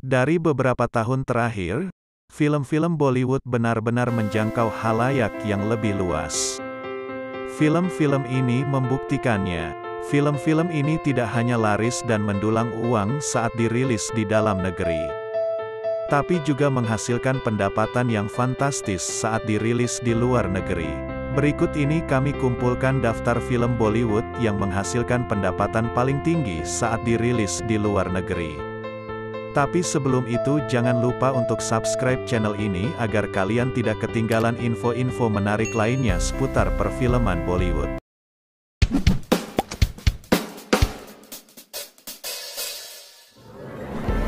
Dari beberapa tahun terakhir, film-film Bollywood benar-benar menjangkau halayak yang lebih luas. Film-film ini membuktikannya. Film-film ini tidak hanya laris dan mendulang uang saat dirilis di dalam negeri, tapi juga menghasilkan pendapatan yang fantastis saat dirilis di luar negeri. Berikut ini kami kumpulkan daftar film Bollywood yang menghasilkan pendapatan paling tinggi saat dirilis di luar negeri. Tapi sebelum itu jangan lupa untuk subscribe channel ini agar kalian tidak ketinggalan info-info menarik lainnya seputar perfilman Bollywood.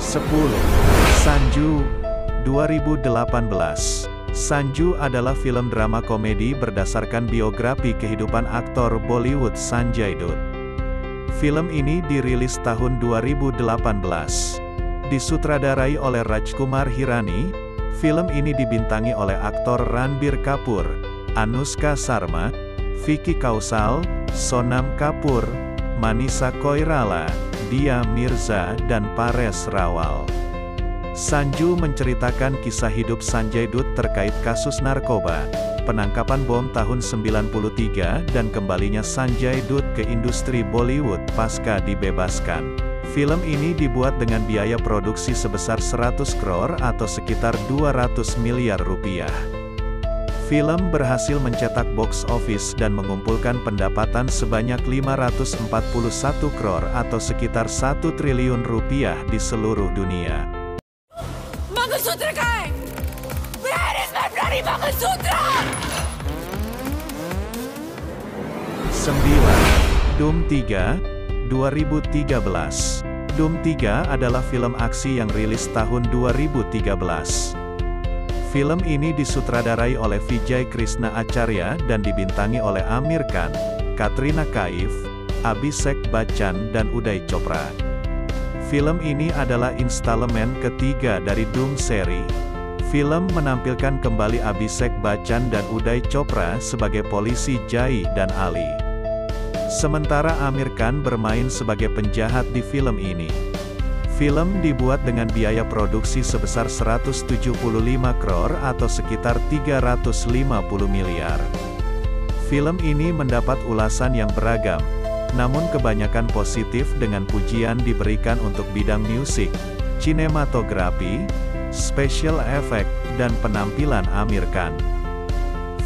Sepuluh. Sanju 2018 Sanju adalah film drama komedi berdasarkan biografi kehidupan aktor Bollywood Sanjay Dutt. Film ini dirilis tahun 2018. Disutradarai oleh Rajkumar Hirani, film ini dibintangi oleh aktor Ranbir Kapoor, Anushka Sharma, Vicky Kausal, Sonam Kapoor, Manisa Koirala, Dia Mirza dan Pares Rawal. Sanju menceritakan kisah hidup Sanjay Dutt terkait kasus narkoba, penangkapan bom tahun 93 dan kembalinya Sanjay Dutt ke industri Bollywood pasca dibebaskan. Film ini dibuat dengan biaya produksi sebesar 100 crore atau sekitar 200 miliar rupiah. Film berhasil mencetak box office dan mengumpulkan pendapatan sebanyak 541 crore atau sekitar 1 triliun rupiah di seluruh dunia. Manggasutra kai! Where is my bloody Manggasutra? 9. Doom 3, 2013. Doom 3 adalah film aksi yang rilis tahun 2013. Film ini disutradarai oleh Vijay Krishna Acharya dan dibintangi oleh Amir Khan, Katrina Kaif, Abhishek Bachchan dan Uday Chopra. Film ini adalah instalemen ketiga dari Doom seri. Film menampilkan kembali Abhishek Bachchan dan Uday Chopra sebagai polisi Jai dan Ali. Sementara Amir Khan bermain sebagai penjahat di film ini. Film dibuat dengan biaya produksi sebesar 175 crore atau sekitar 350 miliar. Film ini mendapat ulasan yang beragam, namun kebanyakan positif dengan pujian diberikan untuk bidang musik, sinematografi, special effect, dan penampilan Amir Khan.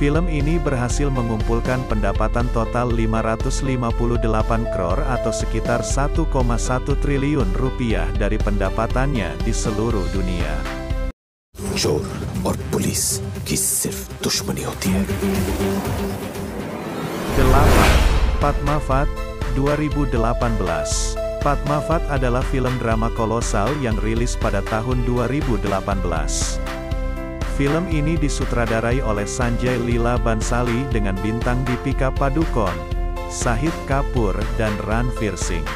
Film ini berhasil mengumpulkan pendapatan total 558 crore atau sekitar 1,1 triliun rupiah dari pendapatannya di seluruh dunia. चोर और पुलिस की सिर्फ दुश्मनी होती है 8. Padmavat 2018 Padmavat adalah film drama kolosal yang rilis pada tahun 2018. Film ini disutradarai oleh Sanjay Lila Bansali dengan bintang Deepika Padukone, Sahid Kapoor dan Ranveer Singh.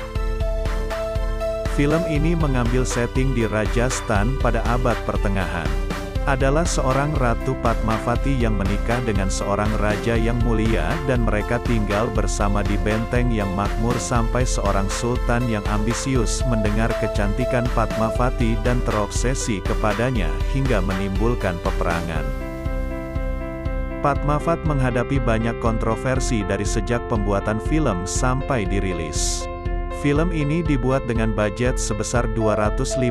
Film ini mengambil setting di Rajasthan pada abad pertengahan adalah seorang Ratu Padmavati yang menikah dengan seorang raja yang mulia dan mereka tinggal bersama di benteng yang makmur sampai seorang sultan yang ambisius mendengar kecantikan Padmavati dan terobsesi kepadanya hingga menimbulkan peperangan. Padmavat menghadapi banyak kontroversi dari sejak pembuatan film sampai dirilis. Film ini dibuat dengan budget sebesar 215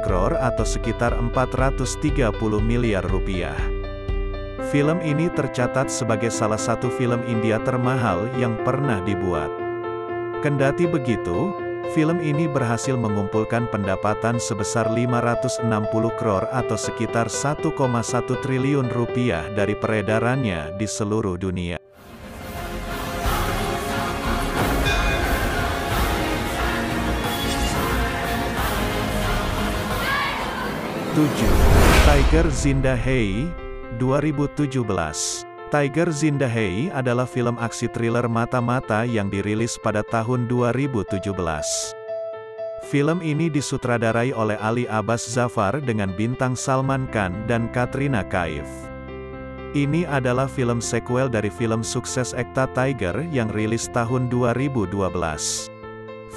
crore atau sekitar 430 miliar rupiah. Film ini tercatat sebagai salah satu film India termahal yang pernah dibuat. Kendati begitu, film ini berhasil mengumpulkan pendapatan sebesar 560 crore atau sekitar 1,1 triliun rupiah dari peredarannya di seluruh dunia. Tiger Zinda Hey 2017 Tiger Zinda Hey adalah film aksi thriller mata-mata yang dirilis pada tahun 2017. Film ini disutradarai oleh Ali Abbas Zafar dengan bintang Salman Khan dan Katrina Kaif. Ini adalah film sequel dari film sukses Ekta Tiger yang rilis tahun 2012.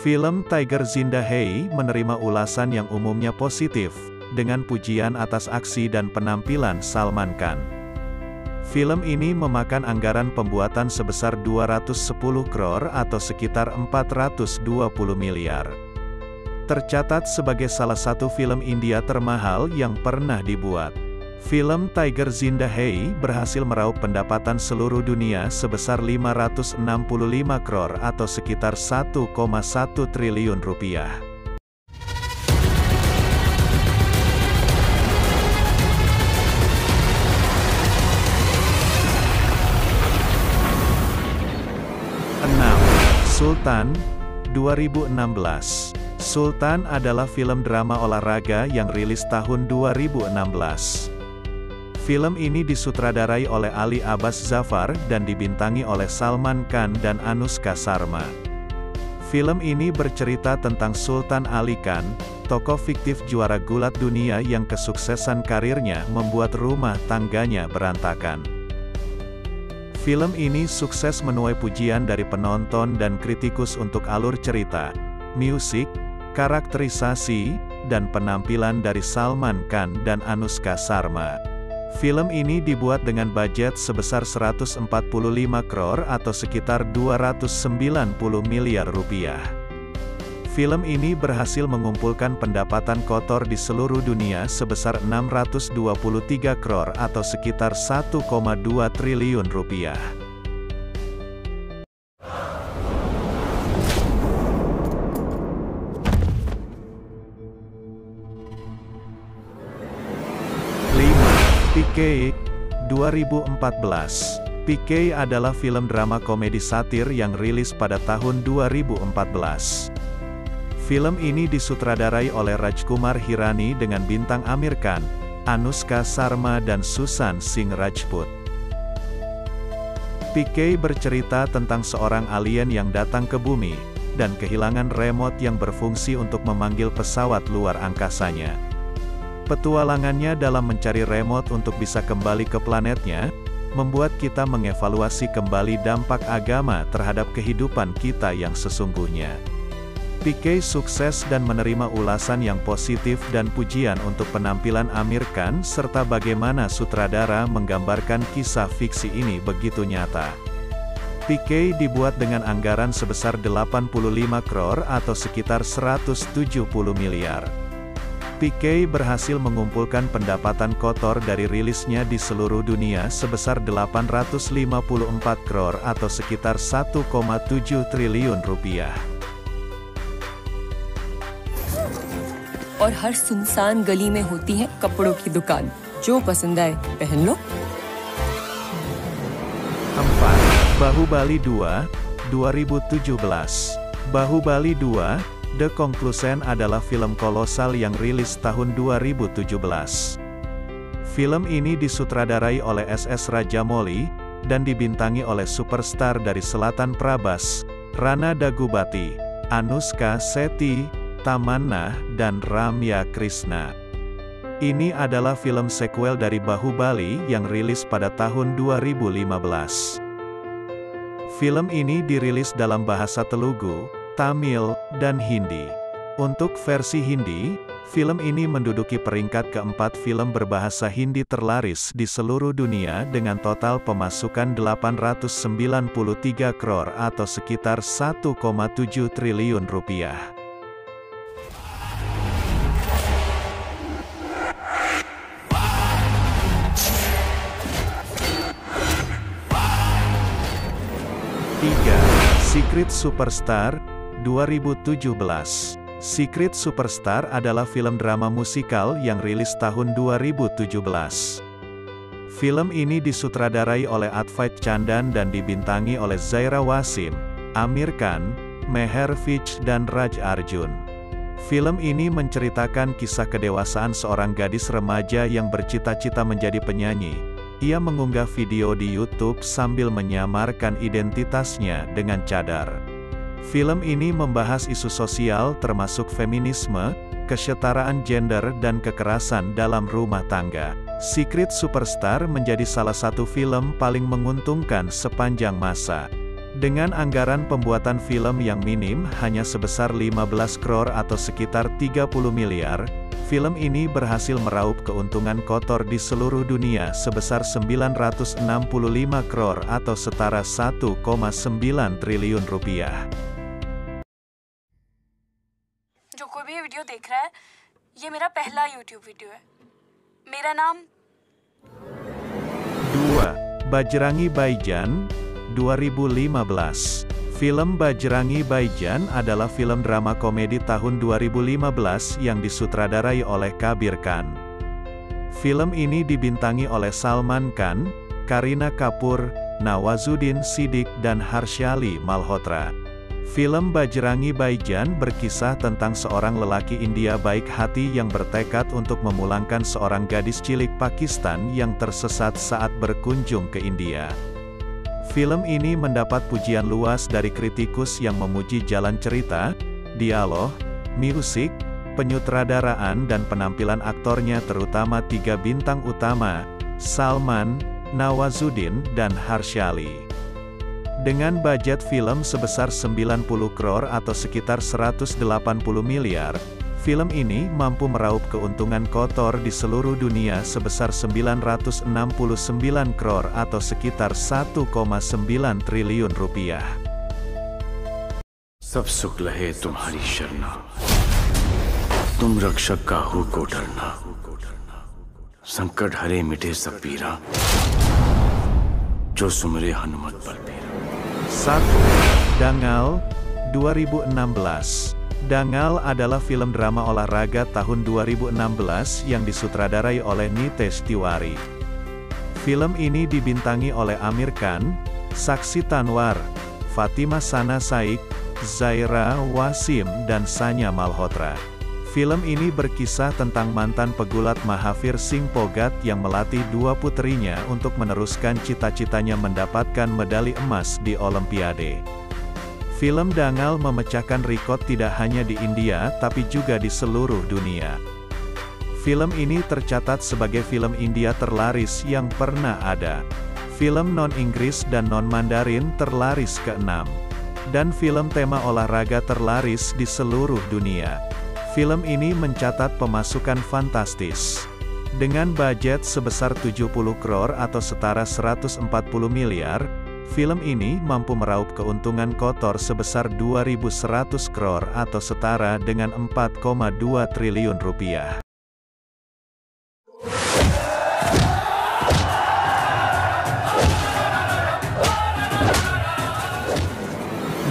Film Tiger Zinda Hey menerima ulasan yang umumnya positif, dengan pujian atas aksi dan penampilan Salman Khan. Film ini memakan anggaran pembuatan sebesar 210 crore atau sekitar 420 miliar. Tercatat sebagai salah satu film India termahal yang pernah dibuat. Film Tiger Zinda Hey berhasil meraup pendapatan seluruh dunia sebesar 565 crore atau sekitar 1,1 triliun rupiah. Sultan, 2016 Sultan adalah film drama olahraga yang rilis tahun 2016. Film ini disutradarai oleh Ali Abbas Zafar dan dibintangi oleh Salman Khan dan Anushka Sharma. Film ini bercerita tentang Sultan Ali Khan, tokoh fiktif juara gulat dunia yang kesuksesan karirnya membuat rumah tangganya berantakan. Film ini sukses menuai pujian dari penonton dan kritikus untuk alur cerita, musik, karakterisasi, dan penampilan dari Salman Khan dan Anushka Sharma. Film ini dibuat dengan budget sebesar 145 crore atau sekitar 290 miliar rupiah. Film ini berhasil mengumpulkan pendapatan kotor di seluruh dunia sebesar 623 crore atau sekitar 1,2 triliun rupiah. PK 2014 PK adalah film drama komedi satir yang rilis pada tahun 2014. Film ini disutradarai oleh Rajkumar Hirani dengan bintang Amir Khan, Anushka Sharma dan Susan Singh Rajput. PK bercerita tentang seorang alien yang datang ke bumi, dan kehilangan remote yang berfungsi untuk memanggil pesawat luar angkasanya. Petualangannya dalam mencari remote untuk bisa kembali ke planetnya, membuat kita mengevaluasi kembali dampak agama terhadap kehidupan kita yang sesungguhnya. PK sukses dan menerima ulasan yang positif dan pujian untuk penampilan Amir Khan serta bagaimana sutradara menggambarkan kisah fiksi ini begitu nyata. PK dibuat dengan anggaran sebesar 85 crore atau sekitar 170 miliar. PK berhasil mengumpulkan pendapatan kotor dari rilisnya di seluruh dunia sebesar 854 crore atau sekitar 1,7 triliun rupiah. और हर सुनसान गली में होती है कपड़ों की दुकान जो पसंद आए पहन लो 4. Bahubali 2, 2017 Bahubali 2, The Conclusion adalah film kolosal yang rilis tahun 2017. Film ini disutradarai oleh SS Rajamouli, dan dibintangi oleh superstar dari Selatan Prabas, Rana Dagubati, Anushka Seti, Tamanna, dan Ramya Krishna. Ini adalah film sequel dari Bahubali yang rilis pada tahun 2015. Film ini dirilis dalam bahasa Telugu, Tamil, dan Hindi. Untuk versi Hindi, film ini menduduki peringkat keempat film berbahasa Hindi terlaris di seluruh dunia dengan total pemasukan 893 crore atau sekitar 1,7 triliun rupiah. Secret Superstar, 2017 Secret Superstar adalah film drama musikal yang rilis tahun 2017. Film ini disutradarai oleh Advait Chandan dan dibintangi oleh Zaira Wasim, Amir Khan, Meher Fitch dan Raj Arjun. Film ini menceritakan kisah kedewasaan seorang gadis remaja yang bercita-cita menjadi penyanyi. Ia mengunggah video di YouTube sambil menyamarkan identitasnya dengan cadar. Film ini membahas isu sosial termasuk feminisme, kesetaraan gender dan kekerasan dalam rumah tangga. Secret Superstar menjadi salah satu film paling menguntungkan sepanjang masa. Dengan anggaran pembuatan film yang minim hanya sebesar 15 crore atau sekitar 30 miliar, film ini berhasil meraup keuntungan kotor di seluruh dunia sebesar 965 crore atau setara 1,9 triliun rupiah. जो कोई भी ये वीडियो देख रहा है ये मेरा पहला यूट्यूब वीडियो है मेरा नाम 2. Bajrangi Baijan 2015 Film Bajrangi Baijan adalah film drama komedi tahun 2015 yang disutradarai oleh Kabir Khan. Film ini dibintangi oleh Salman Khan, Karina Kapoor, Nawazuddin Siddiq dan Harsyali Malhotra. Film Bajrangi Baijan berkisah tentang seorang lelaki India baik hati yang bertekad untuk memulangkan seorang gadis cilik Pakistan yang tersesat saat berkunjung ke India. Film ini mendapat pujian luas dari kritikus yang memuji jalan cerita, dialog, musik, penyutradaraan dan penampilan aktornya terutama tiga bintang utama, Salman, Nawazuddin dan Harsyali. Dengan budget film sebesar 90 crore atau sekitar 180 miliar, film ini mampu meraup keuntungan kotor di seluruh dunia sebesar 969 crore atau sekitar 1,9 triliun rupiah. सब सुख लहे तुम्हारी शरणा तुम रक्षक काहू को डरना संकट हरे मिटे सब पीरा जो सुमरे हनुमत बलबीरा 1. Dangal, 2016 Dangal adalah film drama olahraga tahun 2016 yang disutradarai oleh Nitesh Tiwari. Film ini dibintangi oleh Amir Khan, Saksi Tanwar, Fatima Sana Saik, Zaira Wasim dan Sanya Malhotra. Film ini berkisah tentang mantan pegulat Mahavir Singh Pogat yang melatih dua putrinya untuk meneruskan cita-citanya mendapatkan medali emas di Olimpiade. Film Dangal memecahkan rekor tidak hanya di India tapi juga di seluruh dunia. Film ini tercatat sebagai film India terlaris yang pernah ada. Film non-Inggris dan non-Mandarin terlaris ke-6. Dan film tema olahraga terlaris di seluruh dunia. Film ini mencatat pemasukan fantastis. Dengan budget sebesar 70 crore atau setara 140 miliar, film ini mampu meraup keuntungan kotor sebesar 2.100 crore atau setara dengan 4,2 triliun rupiah.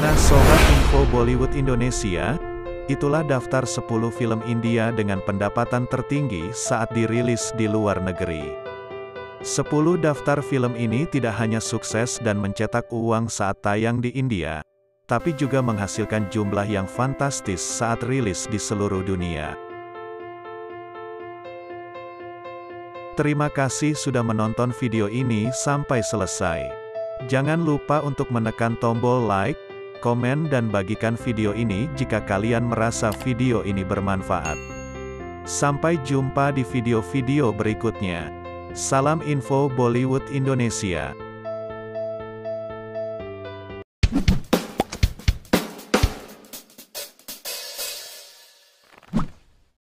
Nah Sobat Info Bollywood Indonesia, itulah daftar 10 film India dengan pendapatan tertinggi saat dirilis di luar negeri. 10 daftar film ini tidak hanya sukses dan mencetak uang saat tayang di India, tapi juga menghasilkan jumlah yang fantastis saat rilis di seluruh dunia. Terima kasih sudah menonton video ini sampai selesai. Jangan lupa untuk menekan tombol like, komen dan bagikan video ini jika kalian merasa video ini bermanfaat. Sampai jumpa di video-video berikutnya. Salam info Bollywood Indonesia.